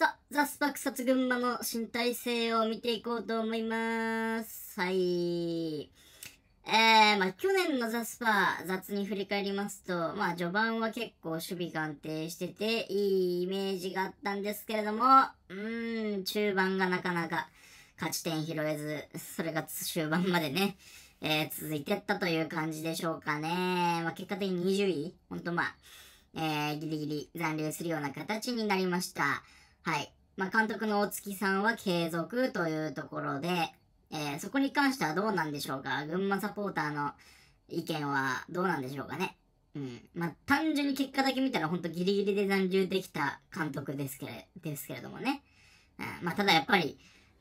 さあ、ザスパクサツ群馬の新体制を見ていこうと思います。はい。えー、まあ去年のザスパ雑に振り返りますと、まあ序盤は結構守備が安定してて、いいイメージがあったんですけれども、うーん、中盤がなかなか勝ち点拾えず、それが終盤までね、えー、続いてったという感じでしょうかね。まあ結果的に20位ほんとまあ、えー、ギリギリ残留するような形になりました。はい。まあ、監督の大月さんは継続というところで、えーそこに関してはどうなんでしょうか？群馬サポーターの意見はどうなんでしょうかね？うん。まあ、単純に結果だけ見たら本当ギリギリで残留できた監督ですけれですけれどもね。うん、まあ、ただやっぱり、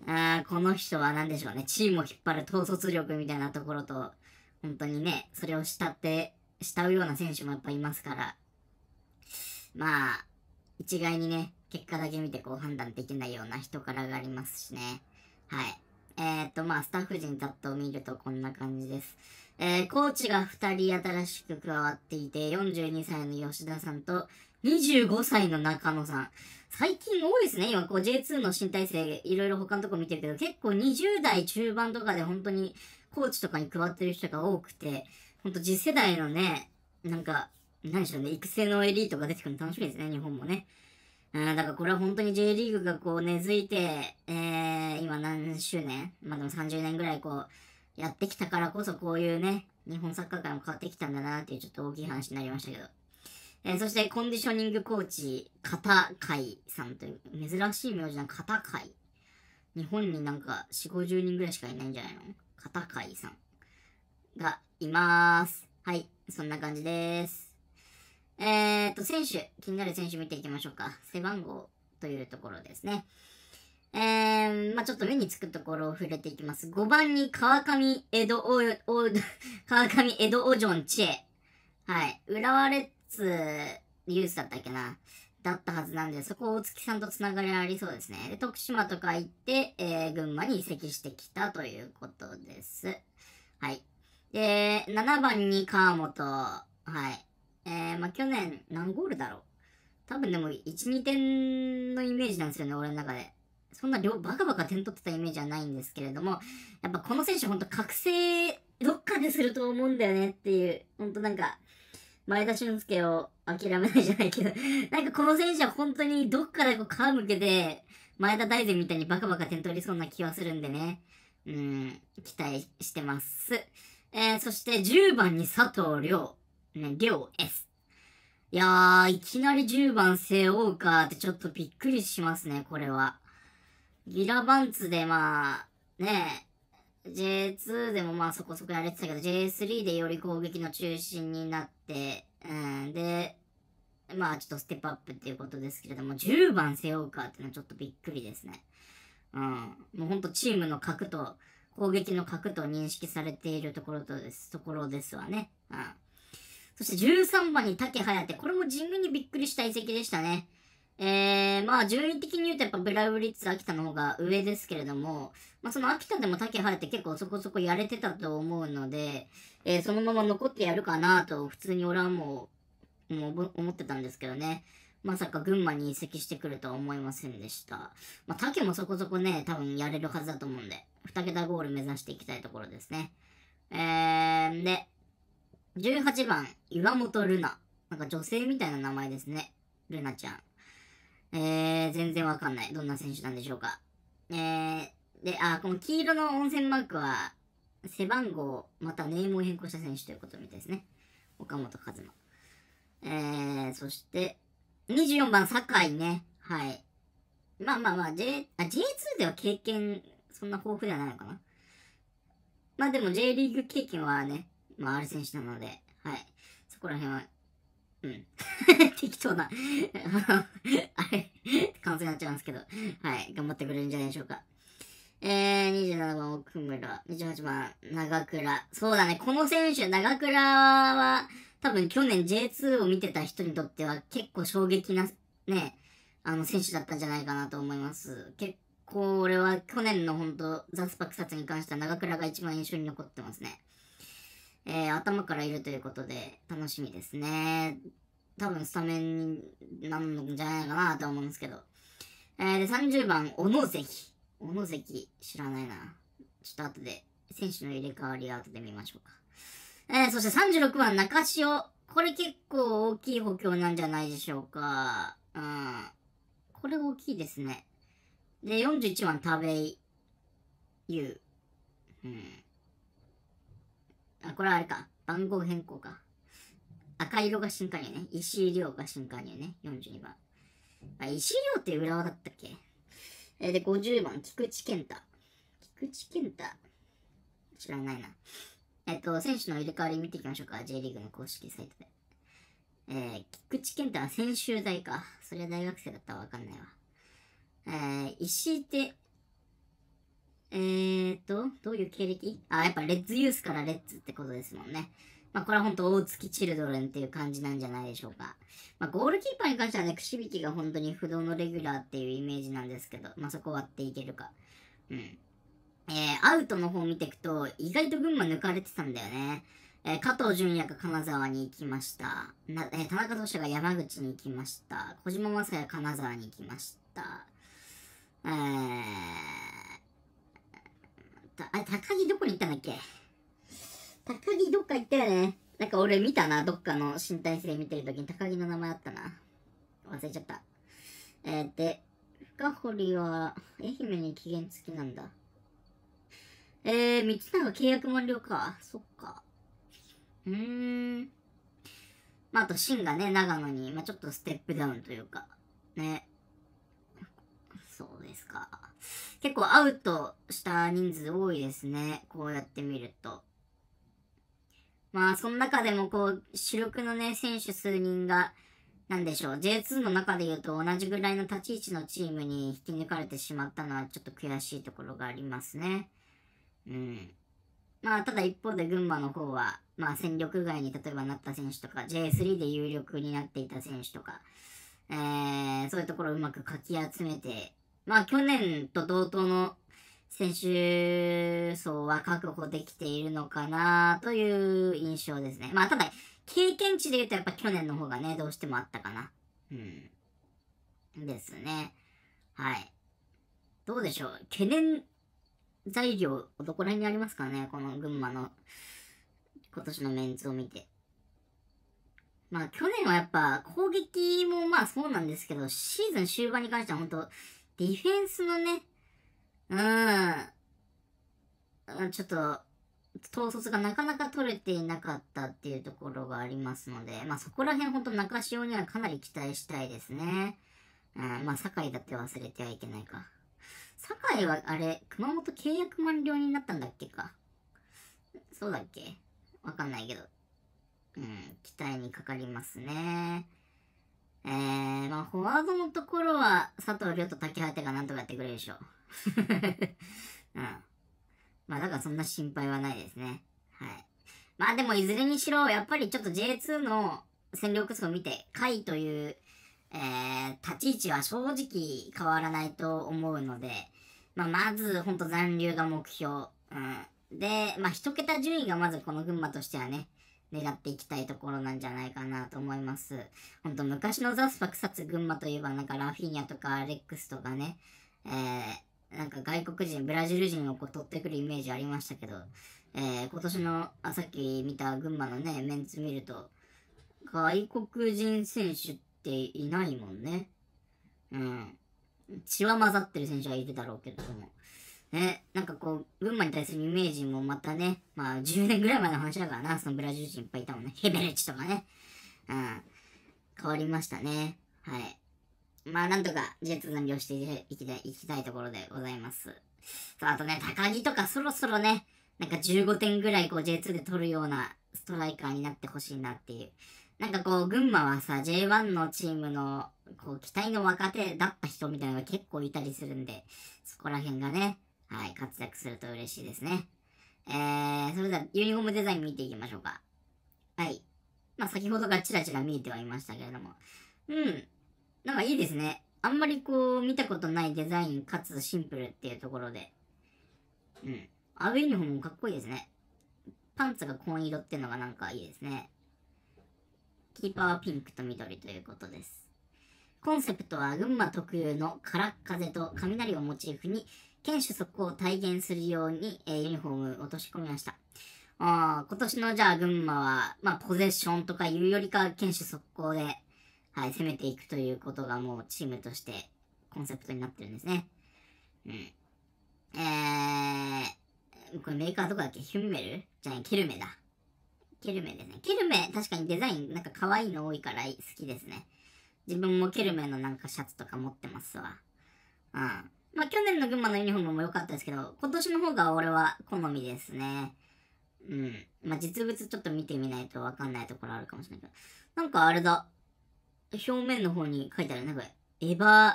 あーこの人は何でしょうね。チームを引っ張る統率力みたいなところと、本当にね、それを慕って、慕うような選手もやっぱいますから、まあ、一概にね、結果だけ見てこう判断できないような人柄がありますしね。はい。えー、っと、まあ、スタッフ陣ざっと見るとこんな感じです。えー、コーチが2人新しく加わっていて、42歳の吉田さんと、25歳の中野さん。最近多いですね。今、こう J2 の新体制、いろいろ他のとこ見てるけど、結構20代中盤とかで本当にコーチとかに加わってる人が多くて、本当次世代のね、なんか、何でしょうね、育成のエリートが出てくるの楽しみですね、日本もね。うん、だからこれは本当に J リーグがこう根付いて、えー、今何周年？まあでも30年ぐらいこう、やってきたからこそこういうね、日本サッカー界も変わってきたんだなっていうちょっと大きい話になりましたけど。えーそしてコンディショニングコーチ、片海さんという、珍しい名字な片海。日本になんか4、50人ぐらいしかいないんじゃないの？片海さんがいます。はい、そんな感じです。えー、っと、選手、気になる選手見ていきましょうか。背番号というところですね。えー、まあちょっと目につくところを触れていきます。5番に川上江戸お、お、川上江戸オジョンチェ。はい。浦和レッズユースだったっけな？だったはずなんで、そこ大月さんとつながりありそうですね。で、徳島とか行って、えー、群馬に移籍してきたということです。はい。で、7番に川本。はい。えー、まあ去年何ゴールだろう多分でも1、2点のイメージなんですよね、俺の中で。そんな量、バカバカ点取ってたイメージはないんですけれども、やっぱこの選手ほんと覚醒、どっかですると思うんだよねっていう、ほんとなんか、前田俊介を諦めないじゃないけど、なんかこの選手は本当にどっかでこう皮向けて、前田大然みたいにバカバカ点取りそうな気はするんでね。うん、期待してます。えー、そして10番に佐藤亮。ね、亮 S。いやー、いきなり10番背負うかってちょっとびっくりしますね、これは。ギラバンツでまあ、ねえ J2 でもまあそこそこやれてたけど、J3 でより攻撃の中心になって、うん、で、まあちょっとステップアップっていうことですけれども、10番背負うかっていうのはちょっとびっくりですね。うん。もうほんとチームの核と、攻撃の核と認識されているところとです、ところですわね。うん。そして13番に竹颯。これも地味にびっくりした移籍でしたね。えー、まあ順位的に言うとやっぱブラウリッツ秋田の方が上ですけれども、まあその秋田でも竹颯結構そこそこやれてたと思うので、えーそのまま残ってやるかなと普通に俺はもう、もう思ってたんですけどね。まさか群馬に移籍してくるとは思いませんでした。まあ竹もそこそこね、多分やれるはずだと思うんで、2桁ゴール目指していきたいところですね。えー、で、18番、岩本ルナ。なんか女性みたいな名前ですね。ルナちゃん。えー、全然わかんない。どんな選手なんでしょうか。えー、で、あ、この黄色の温泉マークは、背番号、またネームを変更した選手ということみたいですね。岡本和真。えー、そして、24番、酒井ね。はい。まあまあまあ、J、あ、J2 では経験、そんな豊富ではないのかな。まあでも J リーグ経験はね、まあある選手なので、はい。そこら辺は、うん。適当な、あ れ、感想になっちゃうんですけど、はい。頑張ってくれるんじゃないでしょうか。えー、27番奥村、28番長倉。そうだね、この選手、長倉は、多分去年 J2 を見てた人にとっては結構衝撃な、ね、あの選手だったんじゃないかなと思います。結構俺は去年の本当ザスパクサツに関しては長倉が一番印象に残ってますね。えー、頭からいるということで楽しみですね。多分スタメンになるんじゃないかなと思うんですけど。えー、で、30番、小野関。小野関、知らないな。ちょっと後で、選手の入れ替わり後で見ましょうか。えー、そして36番、中潮。これ結構大きい補強なんじゃないでしょうか。うん。これ大きいですね。で、41番、田部井優。うん。あ、これはあれか。番号変更か。赤色が新加入ね。石井亮が新加入ね。42番。あ、石井亮って浦和だったっけ？えー、で、50番、菊池健太。菊池健太知らないな。えっ、と、選手の入れ替わり見ていきましょうか。J リーグの公式サイトで。えー、菊池健太は専修大か。それは大学生だったらわかんないわ。えー、石井って、えーと、どういう経歴？あ、やっぱレッズユースからレッズってことですもんね。まあ、これは本当大月チルドレンっていう感じなんじゃないでしょうか。まあ、ゴールキーパーに関してはね、串引きが本当に不動のレギュラーっていうイメージなんですけど、まあ、そこ割っていけるか。うん。えー、アウトの方見ていくと、意外と群馬抜かれてたんだよね。えー、加藤純也が金沢に行きました。なえー、田中投手が山口に行きました。小島正也金沢に行きました。えー、た、あ、高木どこに行ったんだっけ？高木どっか行ったよね。なんか俺見たな、どっかの身体性見てるときに高木の名前あったな。忘れちゃった。えー、で、深堀は、愛媛に期限付きなんだ。えー、道永契約満了か。そっか。うーん。まあ、あと、シンがね、長野に、まあ、ちょっとステップダウンというか、ね。そうですか。結構アウトした人数多いですね。こうやって見ると。まあ、その中でもこう、主力のね、選手数人が、なんでしょう、J2 の中で言うと同じぐらいの立ち位置のチームに引き抜かれてしまったのはちょっと悔しいところがありますね。うん。まあ、ただ一方で群馬の方は、まあ、戦力外に例えばなった選手とか、J3 で有力になっていた選手とか、えー、そういうところをうまくかき集めて、まあ、去年と同等の選手層は確保できているのかなという印象ですね。まあ、ただ、経験値で言うとやっぱ去年の方がね、どうしてもあったかな。うん。ですね。はい。どうでしょう懸念材料、どこら辺にありますかねこの群馬の今年のメンツを見て。まあ去年はやっぱ攻撃もまあそうなんですけど、シーズン終盤に関しては本当ディフェンスのね、うん、ちょっと、統率がなかなか取れていなかったっていうところがありますので、まあそこら辺本当中潮にはかなり期待したいですね。うん、まあ堺だって忘れてはいけないか。堺はあれ、熊本契約満了になったんだっけか。そうだっけ？わかんないけど。うん、期待にかかりますね。えー、まあ、フォワードのところは、佐藤亮と竹畑がなんとかやってくれるでしょう。うん。まあ、だからそんな心配はないですね。はい。まあでも、いずれにしろ、やっぱりちょっと J2 の戦力数を見て、下位という、えー、立ち位置は正直変わらないと思うので、まあ、まず、ほんと残留が目標。うん。で、まあ、一桁順位がまずこの群馬としてはね、狙っていきたいところなんじゃないかなと思います。ほんと昔のザスパ草津群馬といえばなんかラフィーニャとかアレックスとかね、えー、なんか外国人、ブラジル人をこう取ってくるイメージありましたけど、えー、今年の、あ、さっき見た群馬のね、メンツ見ると、外国人選手っていないもんね。うん。血は混ざってる選手はいるだろうけれども。ね、なんかこう、群馬に対するイメージもまたね、まあ10年ぐらい前の話だからな、そのブラジル人いっぱいいたもんね。ヘベレチとかね。うん。変わりましたね。はい。まあなんとか J2 残業していきたい、いきたいところでございます。あとね、高木とかそろそろね、なんか15点ぐらいこう J2 で取るようなストライカーになってほしいなっていう。なんかこう、群馬はさ、J1 のチームの、こう、期待の若手だった人みたいなのが結構いたりするんで、そこら辺がね、はい、活躍すると嬉しいですね。えー、それではユニフォームデザイン見ていきましょうか。はい。まあ、先ほどからチラチラ見えてはいましたけれども。うん。なんかいいですね。あんまりこう、見たことないデザインかつシンプルっていうところで。うん。アウェユニフォームもかっこいいですね。パンツが紺色っていうのがなんかいいですね。キーパーはピンクと緑ということです。コンセプトは群馬特有の空っ風と雷をモチーフに、堅守速攻を体現するように、えー、ユニフォームを落とし込みました。あ今年のじゃあ群馬は、まあポゼッションとかいうよりか堅守速攻で、はい、攻めていくということがもうチームとしてコンセプトになってるんですね。うん。えー、これメーカーどこだっけ？ヒュンメル？じゃあケルメだ。ケルメですね。ケルメ、確かにデザインなんか可愛いの多いから好きですね。自分もケルメのなんかシャツとか持ってますわ。うん。まあ去年の群馬のユニフォームも良かったですけど、今年の方が俺は好みですね。うん。まあ実物ちょっと見てみないとわかんないところあるかもしれないけど。なんかあれだ。表面の方に書いてある。なんか、エヴァ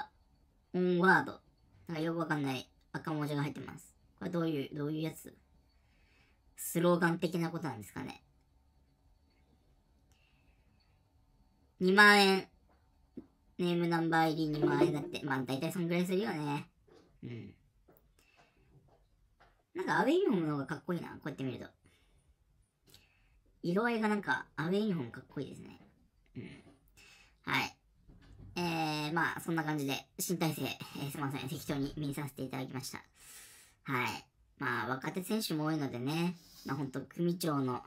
オンワード。なんかよくわかんない赤文字が入ってます。これどういう、どういうやつ？スローガン的なことなんですかね。2万円。ネームナンバー入り2万円だって。まあ大体そんぐらいするよね。うん。なんかアウェイユニフォームの方がかっこいいな。こうやって見ると。色合いがなんかアウェイユニフォームかっこいいですね。うん。はい。えー、まあ、そんな感じで、新体制、えー、すいません、適当に見させていただきました。はい。まあ、若手選手も多いのでね、まあ、ほんと、組長の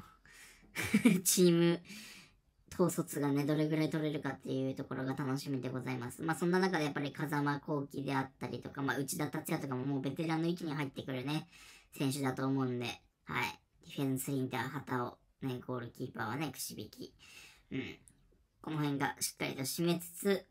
チーム統率がね、どれぐらい取れるかっていうところが楽しみでございます。まあ、そんな中でやっぱり風間幸輝であったりとか、まあ、内田達也とかももうベテランの域に入ってくるね、選手だと思うんで、はい。ディフェンスインター、旗を、ね、ゴールキーパーはね、くし引き。うん。この辺がしっかりと締めつつ、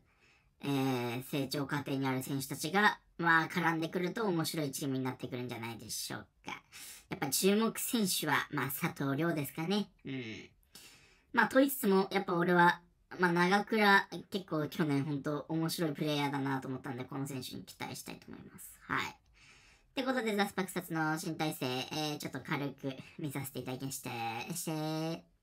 えー、成長過程にある選手たちが、まあ、絡んでくると面白いチームになってくるんじゃないでしょうか。やっぱ注目選手は、まあ、佐藤亮ですかね。うん。まあ、と言いつつも、やっぱ俺は、まあ、長倉、結構去年本当面白いプレイヤーだなと思ったんで、この選手に期待したいと思います。はい。ってことで、ザスパクサツの新体制、えー、ちょっと軽く見させていただきまして、して